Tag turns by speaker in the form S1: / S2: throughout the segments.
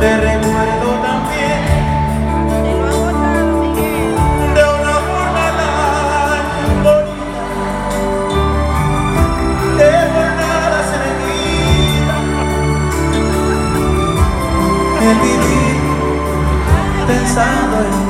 S1: Te recuerdo también.
S2: De ti,
S1: de una jornada morita, de jornada seren, el vivir pensando en.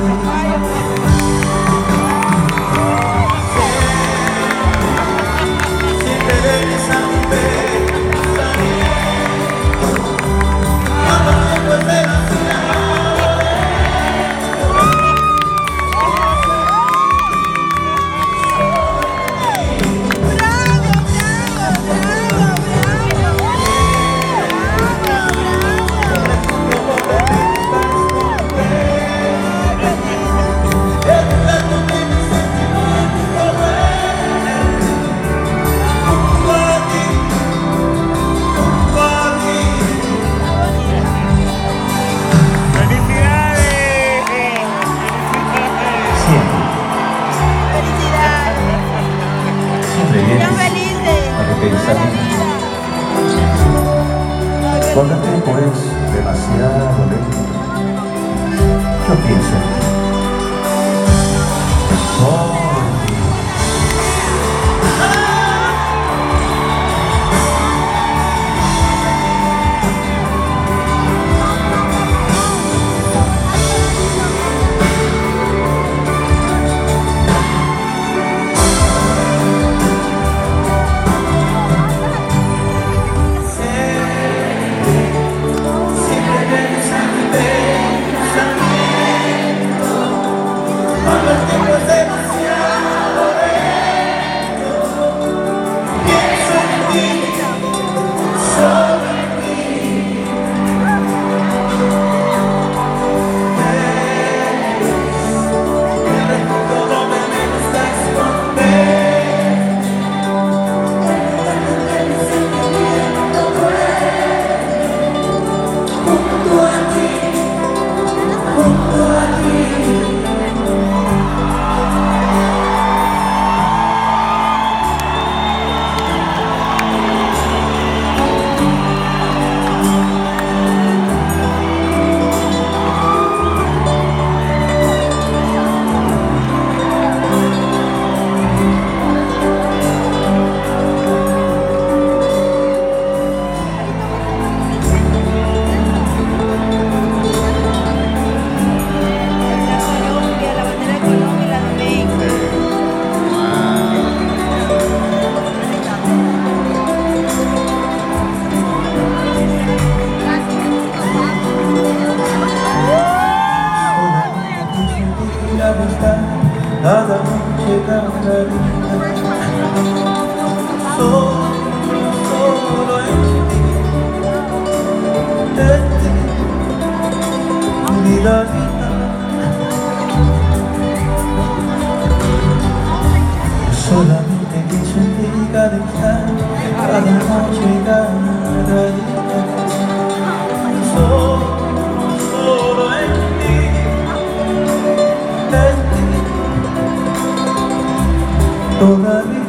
S3: Cuando el tiempo es demasiado lento, yo pienso
S1: 소나기 내게 준비가 된다 나는 언제가 나가니 todavía.